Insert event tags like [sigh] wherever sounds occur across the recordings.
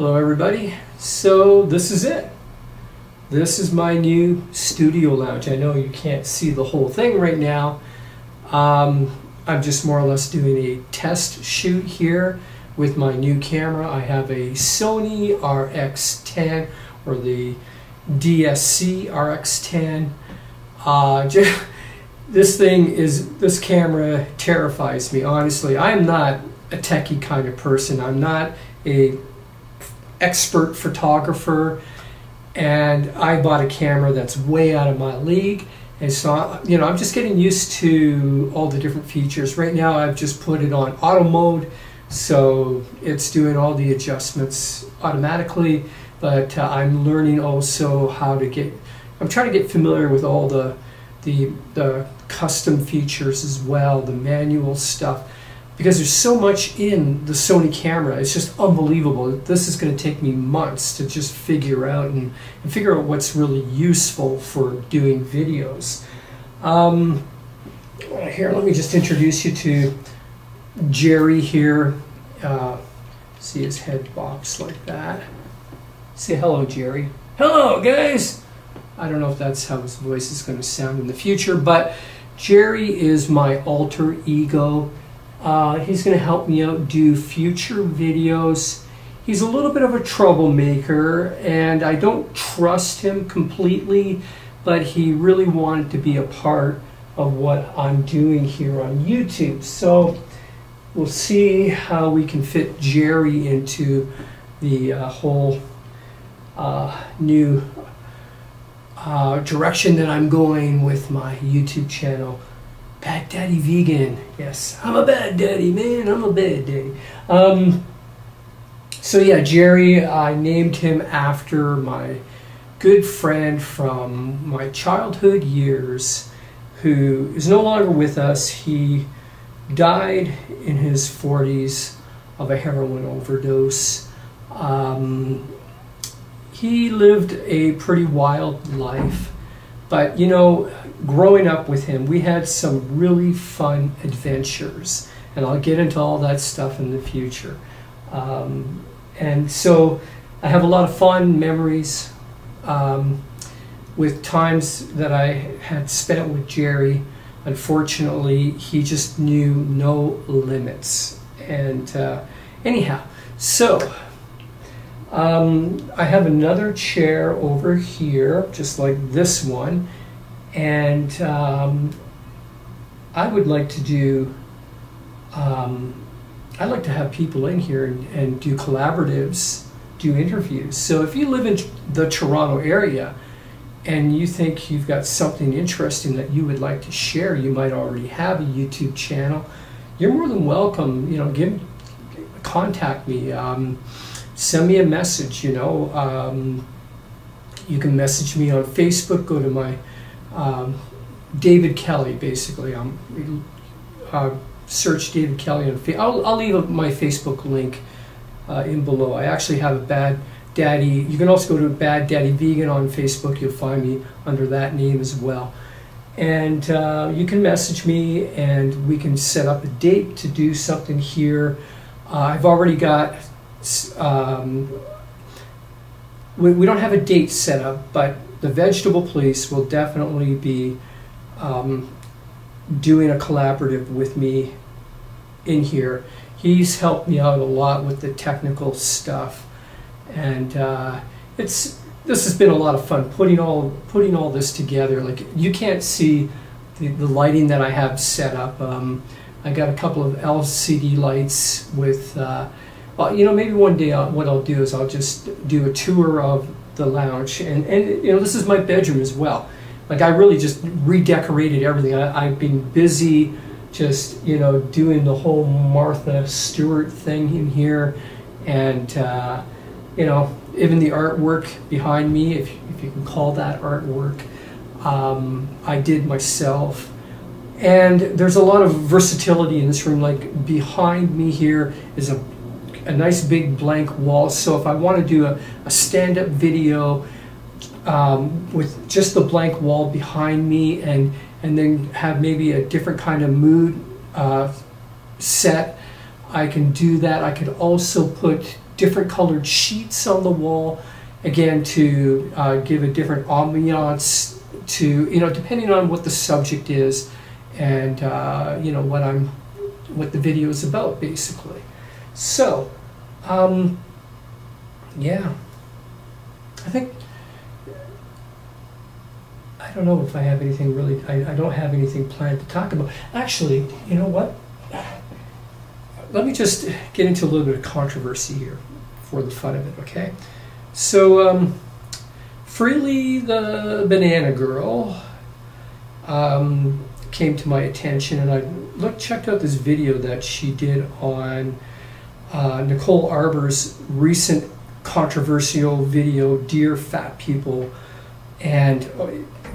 Hello everybody. So this is it. This is my new studio lounge. I know you can't see the whole thing right now. Um, I'm just more or less doing a test shoot here with my new camera. I have a Sony RX10 or the DSC RX10. Uh, [laughs] this thing is, this camera terrifies me, honestly. I'm not a techie kind of person. I'm not a expert photographer and I bought a camera that's way out of my league. And so, you know, I'm just getting used to all the different features. Right now, I've just put it on auto mode, so it's doing all the adjustments automatically. But uh, I'm learning also how to get. I'm trying to get familiar with all the, the the custom features as well, the manual stuff because there's so much in the Sony camera. It's just unbelievable. This is going to take me months to just figure out and, and figure out what's really useful for doing videos. Um, here, let me just introduce you to Jerry here. Uh, see his head box like that. Say hello, Jerry. Hello, guys. I don't know if that's how his voice is going to sound in the future, but Jerry is my alter ego. Uh, he's going to help me out do future videos. He's a little bit of a troublemaker, and I don't trust him completely, but he really wanted to be a part of what I'm doing here on YouTube. So we'll see how we can fit Jerry into the uh, whole uh, new uh, direction that I'm going with my YouTube channel. Daddy Vegan. Yes, I'm a bad daddy, man. I'm a bad daddy. Um, so yeah, Jerry, I named him after my good friend from my childhood years who is no longer with us. He died in his 40s of a heroin overdose. Um, he lived a pretty wild life, but you know, growing up with him, we had some really fun adventures, and I'll get into all that stuff in the future. Um, and so I have a lot of fond memories um, with times that I had spent with Jerry. Unfortunately, he just knew no limits. And uh, anyhow, so um, I have another chair over here, just like this one and um, I would like to do. Um, I'd like to have people in here and, and, do collaboratives, do interviews. So if you live in the Toronto area and you think you've got something interesting that you would like to share, you might already have a YouTube channel. You're more than welcome. You know, give contact me. Um, send me a message. You know, um, you can message me on Facebook. Go to my um, David Kelly, basically. Um, uh, search David Kelly on Facebook. I'll, I'll leave my Facebook link uh, in below. I actually have a Bad Daddy. You can also go to Bad Daddy Vegan on Facebook. You'll find me under that name as well. And uh, you can message me and we can set up a date to do something here. Uh, I've already got, um, we, we don't have a date set up, but the vegetable police will definitely be um, doing a collaborative with me in here. He's helped me out a lot with the technical stuff, and uh, it's this has been a lot of fun putting all putting all this together. Like you can't see the, the lighting that I have set up. Um, I got a couple of LCD lights with. Uh, well, you know, maybe one day I'll, what I'll do is I'll just do a tour of the lounge, and and you know this is my bedroom as well. Like I really just redecorated everything. I, I've been busy, just you know doing the whole Martha Stewart thing in here, and uh, you know even the artwork behind me, if if you can call that artwork, um, I did myself. And there's a lot of versatility in this room. Like behind me here is a a nice big blank wall. So if I want to do a, a stand-up video um, with just the blank wall behind me and, and then have maybe a different kind of mood uh, set, I can do that. I could also put different colored sheets on the wall, again to uh, give a different ambiance to you know depending on what the subject is and uh, you know what I'm what the video is about basically. So um, yeah, I think I don't know if I have anything really. I, I don't have anything planned to talk about. Actually, you know what? Let me just get into a little bit of controversy here for the fun of it, okay? So, um, Freelee the Banana Girl um, came to my attention, and I looked, checked out this video that she did on uh, Nicole Arbour's recent controversial video, Dear Fat People. And,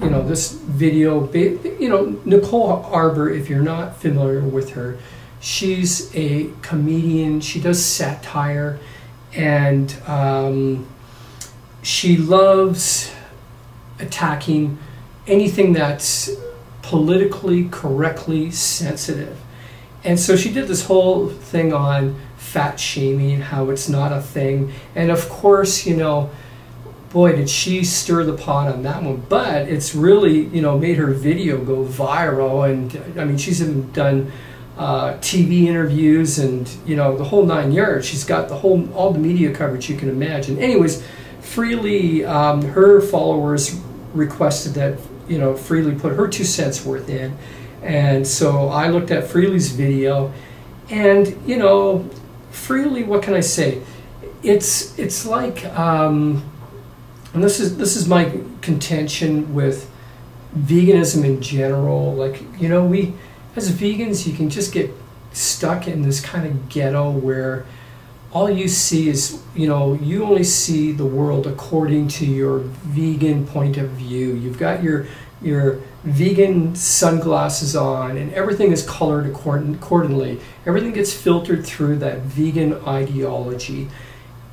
you know, this video, you know, Nicole Arbour, if you're not familiar with her, she's a comedian, she does satire, and um, she loves attacking anything that's politically correctly sensitive. And so she did this whole thing on fat shaming, how it's not a thing. And of course, you know, boy, did she stir the pot on that one. But it's really, you know, made her video go viral. And I mean, she's even done uh, TV interviews and, you know, the whole nine yards. She's got the whole, all the media coverage you can imagine. Anyways, Freelee, um, her followers requested that, you know, Freelee put her two cents worth in. And so I looked at Freelee's video and, you know, Freelee, what can I say? It's it's like, um, and this is this is my contention with veganism in general. Like you know, we as vegans, you can just get stuck in this kind of ghetto where all you see is you know you only see the world according to your vegan point of view you've got your your vegan sunglasses on and everything is colored accordingly. Everything gets filtered through that vegan ideology.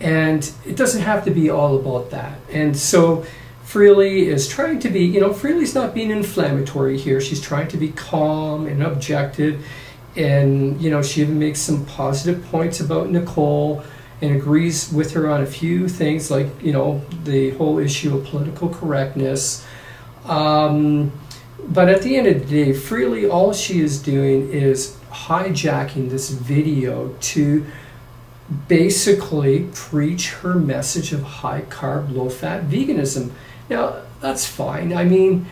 And it doesn't have to be all about that. And so Freelee is trying to be, you know, Freelee's not being inflammatory here. She's trying to be calm and objective. And, you know, she even makes some positive points about Nicole and agrees with her on a few things like, you know, the whole issue of political correctness. Um, but at the end of the day, Freelee, all she is doing is hijacking this video to basically preach her message of high carb, low fat veganism. Now, that's fine. I mean,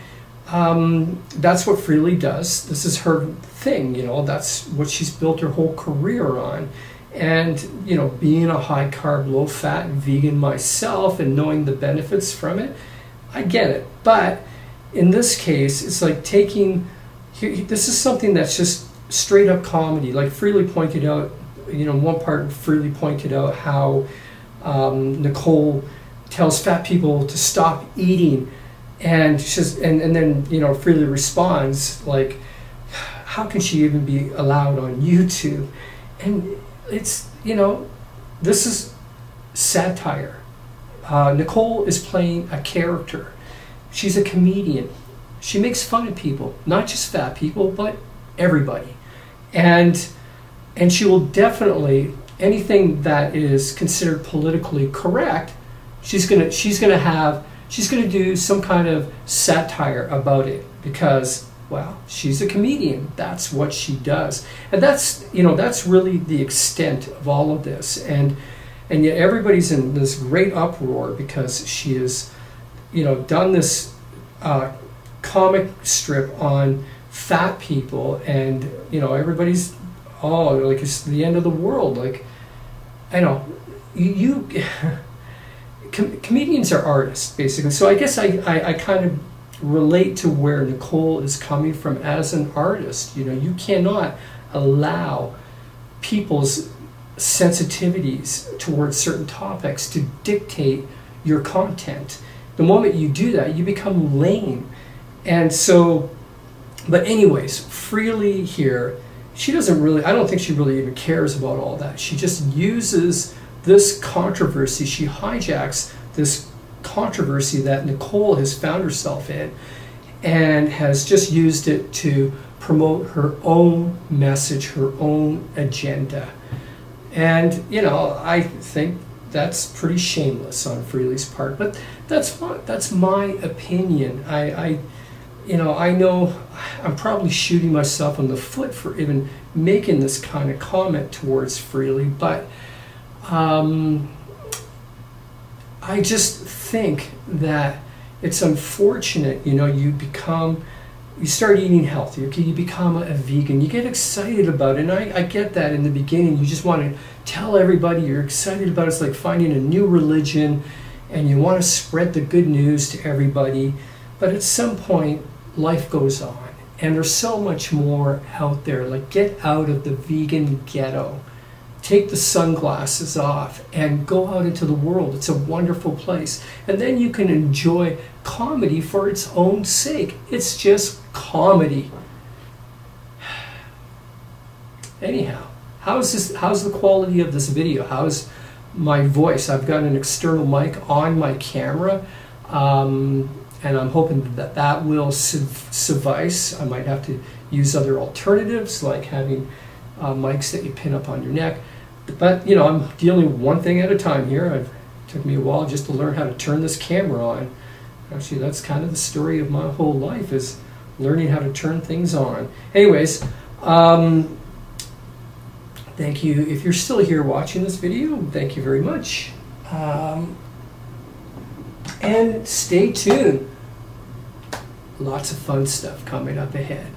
um, that's what Freelee does. This is her thing, you know, that's what she's built her whole career on. And, you know, being a high carb, low fat vegan myself and knowing the benefits from it, I get it. But in this case, it's like taking, this is something that's just straight up comedy. Like Freelee pointed out, you know, one part Freelee pointed out how um, Nicole tells fat people to stop eating. And she's, and, and then, you know, Freelee responds like, how can she even be allowed on YouTube? And it's, you know, this is satire. Uh, Nicole is playing a character She's a comedian. She makes fun of people, not just fat people, but everybody. And and she will definitely anything that is considered politically correct, she's gonna she's gonna have she's gonna do some kind of satire about it because well, she's a comedian. That's what she does. And that's you know, that's really the extent of all of this. And and yet everybody's in this great uproar because she is you know, done this uh, comic strip on fat people, and you know, everybody's oh, like it's the end of the world. Like, I know you. you [laughs] com- comedians are artists, basically. So I guess I, I, I kind of relate to where Nicole is coming from as an artist. You know, you cannot allow people's sensitivities towards certain topics to dictate your content the moment you do that, you become lame. And so, but anyways, Freelee here, she doesn't really, I don't think she really even cares about all that. She just uses this controversy, she hijacks this controversy that Nicole has found herself in and has just used it to promote her own message, her own agenda. And, you know, I think that's pretty shameless on Freelee's part. But that's my, that's my opinion. I, I, you know, I know I'm probably shooting myself in the foot for even making this kind of comment towards Freelee, but um, I just think that it's unfortunate. You know, you become you start eating healthy, okay, you become a, a vegan, you get excited about it, and I, I, get that in the beginning, you just want to tell everybody you're excited about it. It's like finding a new religion, and you want to spread the good news to everybody, but at some point, life goes on, and there's so much more out there, like get out of the vegan ghetto take the sunglasses off and go out into the world. It's a wonderful place. And then you can enjoy comedy for its own sake. It's just comedy. Anyhow, how's this how's the quality of this video? How's my voice? I've got an external mic on my camera. Um, and I'm hoping that that will suffice. I might have to use other alternatives like having uh, mics that you pin up on your neck. But you know, I'm dealing one thing at a time here. It took me a while just to learn how to turn this camera on. Actually, that's kind of the story of my whole life is learning how to turn things on. Anyways, um, thank you. If you're still here watching this video, thank you very much. Um, and stay tuned. Lots of fun stuff coming up ahead.